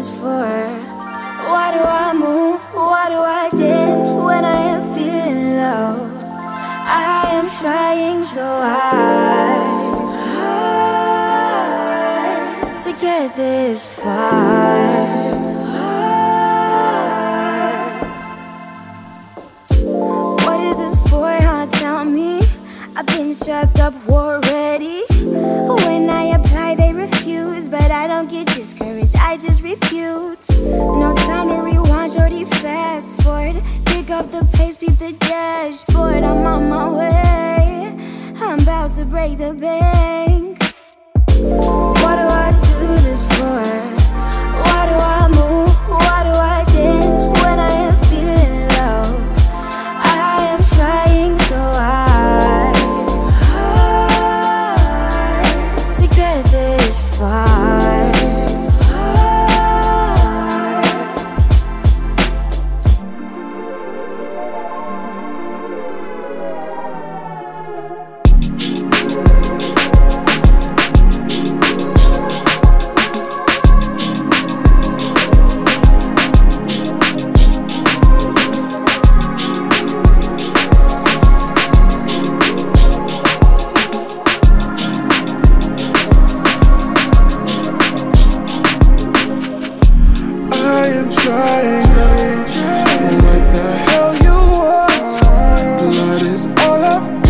this for? Why do I move? Why do I dance when I am feeling low? I am trying so hard, hard to get this far. What is this for, huh? Tell me. I've been strapped up already. refute. No time to rewind, shorty, fast forward. Pick up the pace, piece the dashboard. I'm on my way. I'm about to break the bank.